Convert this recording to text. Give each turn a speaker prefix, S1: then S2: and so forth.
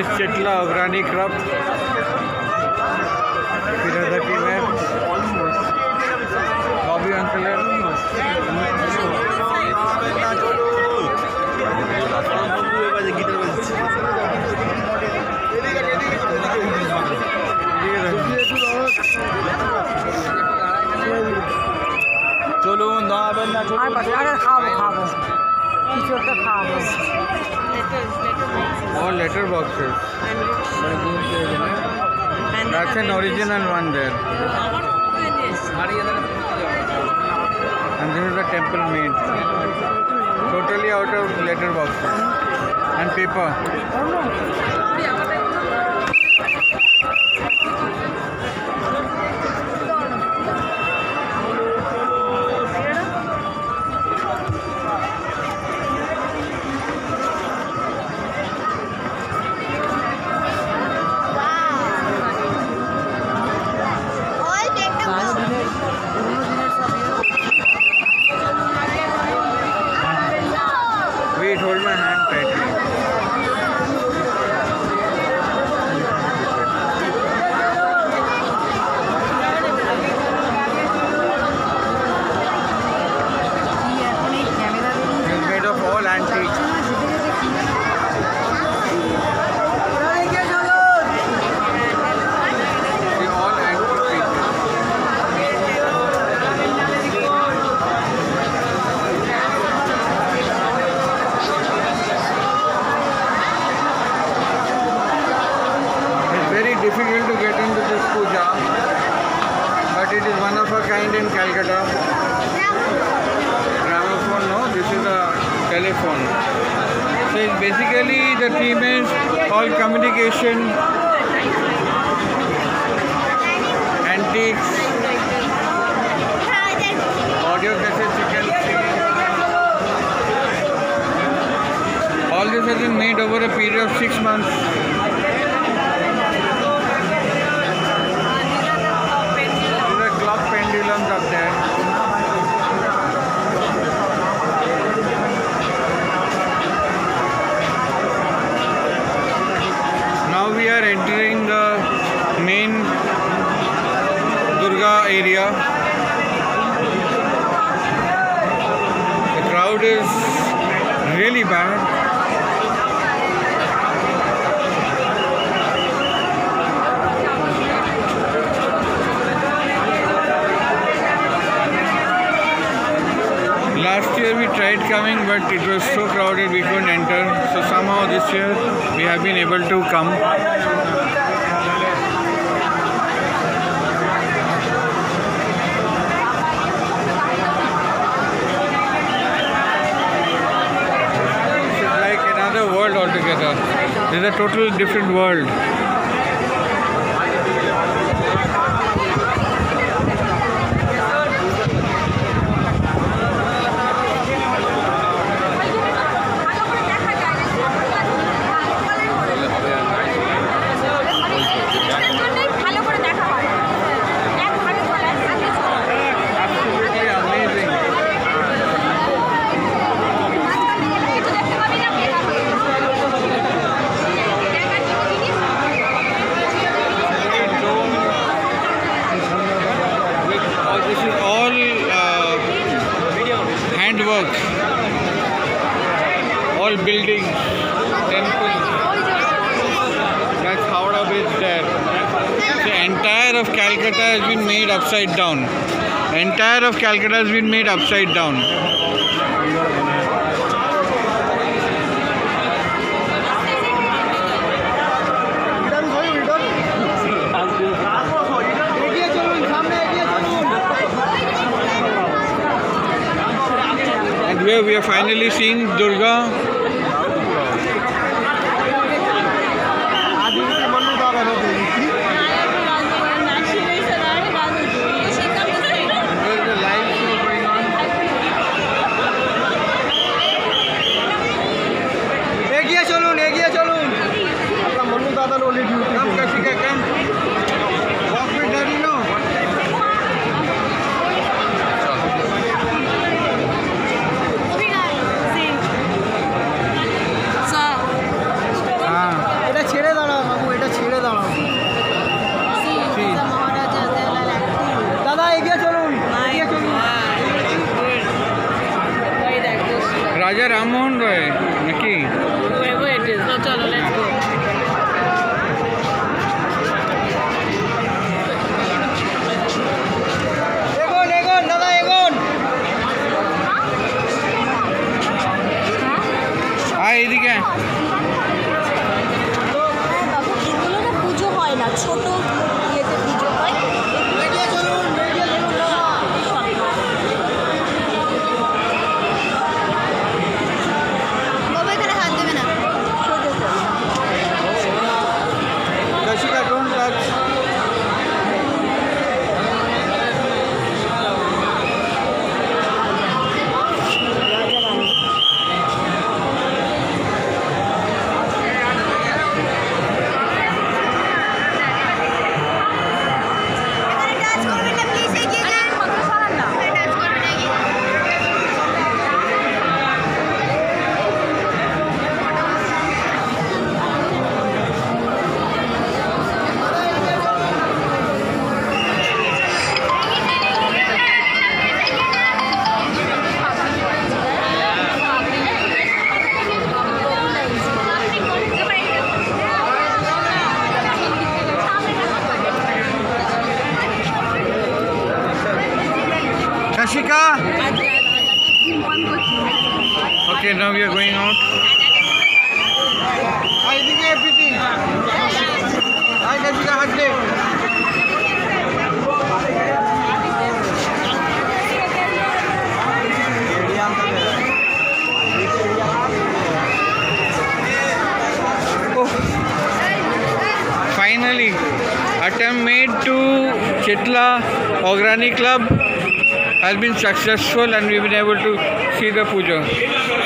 S1: Miss चिटला अग्रानी
S2: क्रब फिर में the covers. Letters, letter boxes.
S3: All letter boxes. And and That's an original one there. And this is the temple made. Totally out of letter boxes and paper. Get puja, but it is one of a kind in Calcutta. Gramophone, no, this is a telephone. So basically the theme is all communication, antiques, audio cassette see. All this has been made over a period of six months. Coming but it was so crowded we couldn't enter. So somehow this year we have been able to come. Is like another world altogether. This is a total different world. Entire of Calcutta has been made upside down. Entire of Calcutta has been made upside down. And here we are finally seeing Durga
S4: Ramón, güey. Aquí.
S3: Ashika? Okay, now we are going out.
S1: I think everything. I can see the hot
S3: finally attempt made to Chitla Ograni Club has been successful and we've been able to see the puja.